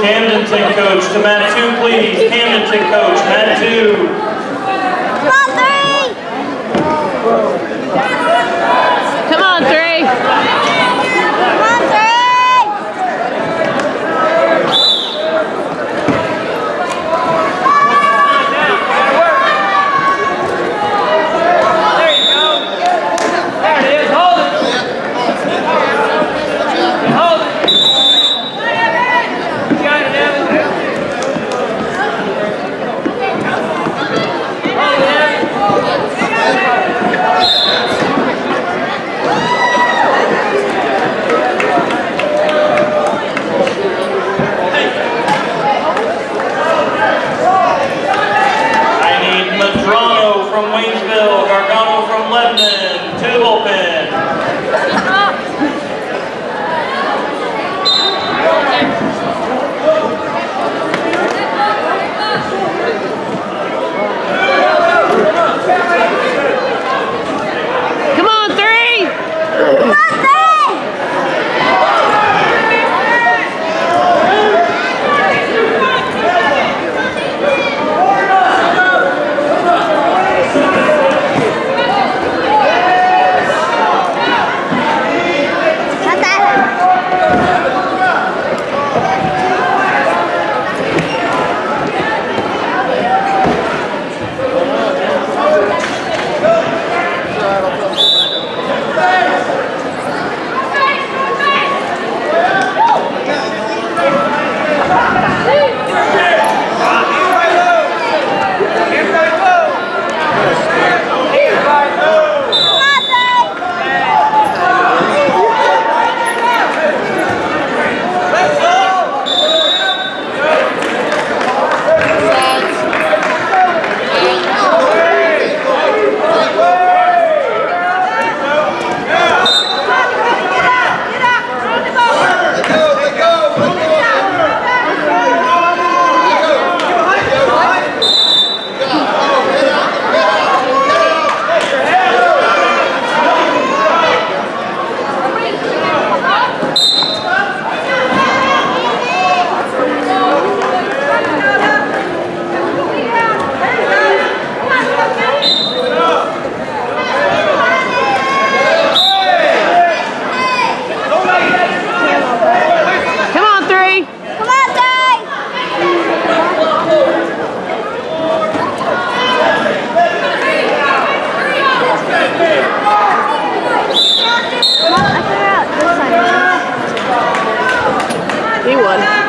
Camden Tick Coach to mat two, please. Camden Tick Coach, mat two. Come on, three. Come on, three. one.